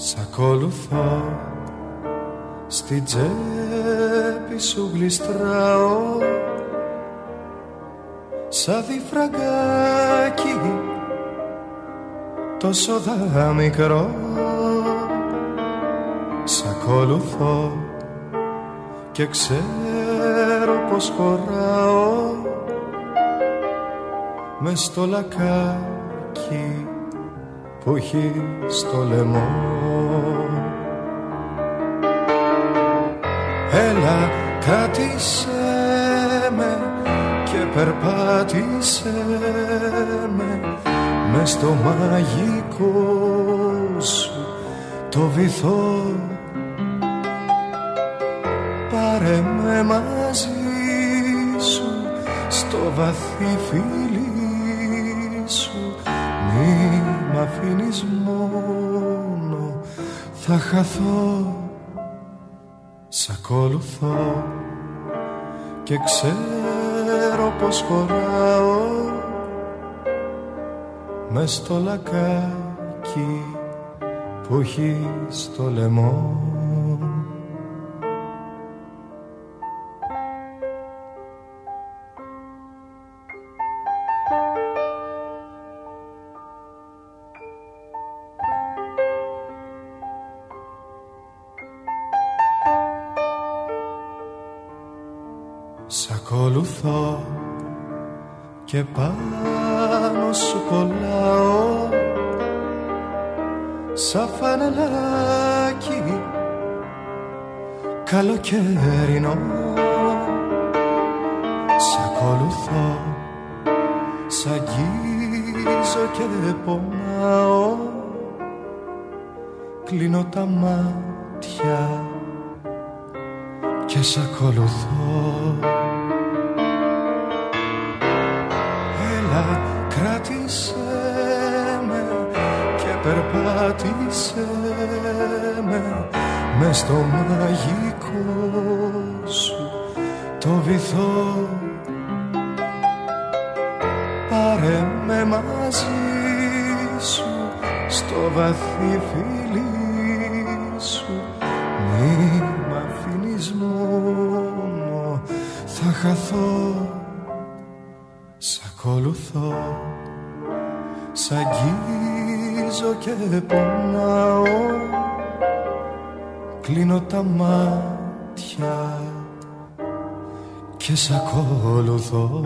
Σ' ακολουθώ Στη τσέπη σου γλιστράω. Σαν διφραγκάκι Τόσο δα μικρό. Σ' ακολουθώ Και ξέρω πως χωράω. Μες στο λακάκι που έχει στο λαιμό. Έλα κράτησέ με και περπάτησέ με. Με στο μαγικό σου το βυθό. Πάρε με μαζί σου στο βαθύ φίλι. σου μη μ' αφήνεις μόνο. Θα χαθώ Σ' ακολουθώ. Και ξέρω πως χωράω μες στο λακάκι που έχει στο λαιμό Σ' ακολουθώ και πάνω σου κολλάω. Σαν φανελάκι καλοκαιρινό Σ' ακολουθώ σ' αγγίζω και πονάω. Κλείνω τα μάτια και σ' ακολουθώ. Έλα κράτησέ με και περπάτησέ με μες στο μαγικό σου το βυθό. Πάρε με μαζί σου στο βαθύ φίλι σου. Μη θα χαθώ Σ' ακολουθώ Σ' αγγίζω και πονάω. Κλείνω τα μάτια και σ' ακολουθώ